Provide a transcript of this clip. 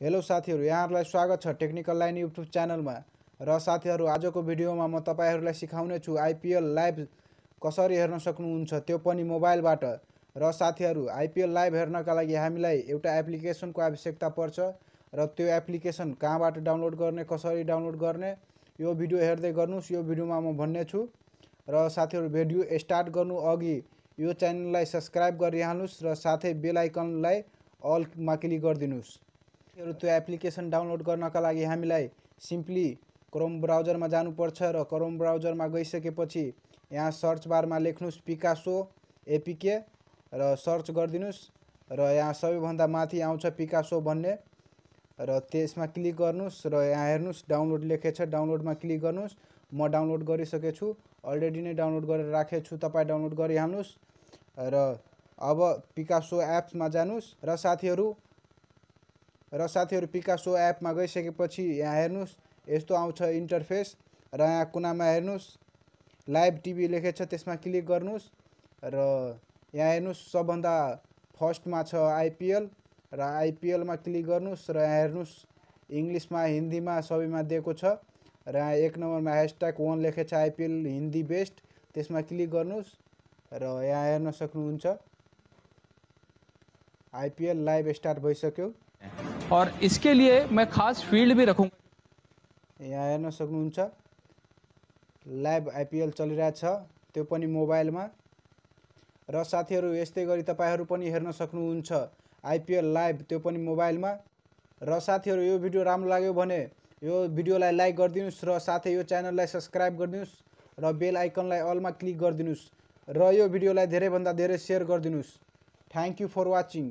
Hello साथीहरू यहाँहरूलाई स्वागत छ टेक्निकल लाइन युट्युब च्यानलमा। र साथीहरू आजको भिडियोमा म तपाईँहरूलाई सिकाउने छु आइपिएल लाइभ कसरी हेर्न सक्नुहुन्छ त्यो पनि मोबाइलबाट। र साथीहरू आइपिएल लाइभ हेर्नका लागि हामीलाई एउटा एप्लिकेसनको आवश्यकता पर्छ। र त्यो एप्लिकेसन कहाँबाट डाउनलोड गर्ने कसरी डाउनलोड गर्ने यो भिडियो हेर्दै गर्नुहोस् यो भिडियोमा म भन्ने छु। र साथीहरू भिडियो स्टार्ट गर्नु अघि यो च्यानललाई सब्सक्राइब गरिहाल्नुहोस् र साथै बेल आइकनलाई अलमा क्लिक गरिदिनुहोस्। साथीहरू त्यो एप्लिकेसन डाउनलोड गर्नका लागि हामीलाई सिम्पली क्रोम ब्राउजरमा जानुपर्छ र क्रोम ब्राउजरमा गइसकेपछि यहाँ सर्च बारमा लेख्नुहोस् पिकासो एपिके र सर्च गरिदिनुहोस् र यहाँ सबैभन्दा माथि आउँछ पिकासो भन्ने र त्यसमा क्लिक गर्नुहोस् र यहाँ हेर्नुहोस् डाउनलोड लेखेको छ डाउनलोडमा क्लिक गर्नुहोस्। म डाउनलोड गरिसकेको छु अलरेडी नै डाउनलोड गरेर राखेको छु तपाईँ डाउनलोड गरिहाल्नुहोस्। र अब पिकासो एप्समा जानुहोस् र साथीहरू र साथीहरू पिकासो एपमा गइसकेपछि यहाँ हेर्नुहोस् यस्तो आउँछ इन्टरफेस र यहाँ कुनामा हेर्नुहोस् लाइभ टिभी लेखेको छ त्यसमा क्लिक गर्नुहोस् र यहाँ हेर्नुहोस् सबभन्दा फर्स्टमा छ आइपिएल र आइपिएलमा क्लिक गर्नुहोस् र यहाँ हेर्नुहोस् इङ्ग्लिसमा हिन्दीमा सबैमा दिएको छ र यहाँ एक नम्बरमा ह्यासट्याग वान लेखेको छ आइपिएल हिन्दी बेस्ट त्यसमा क्लिक गर्नुहोस् र यहाँ हेर्न सक्नुहुन्छ। आइपिएल लाइभ स्टार्ट भइसक्यो। और इसके लिए मैं खास फील्ड भी रखूंगा। यहाँ हेर्न सक्नुहुन्छ। लाइभ आइपिएल चलिरहेछ। त्यो पनि मोबाइलमा। र साथीहरू यस्तै गरी तपाईँहरू पनि हेर्न सक्नुहुन्छ। आइपिएल लाइभ त्यो पनि मोबाइलमा। र साथीहरू यो भिडियो राम्रो लाग्यो भने यो भिडियोलाई लाइक गरिदिनुहोस् र साथै यो च्यानललाई सब्सक्राइब गरिदिनुहोस् र बेल आइकनलाई अलमा क्लिक गरिदिनुहोस् र यो भिडियोलाई धेरैभन्दा धेरै सेयर गरिदिनुहोस्। Thank you for watching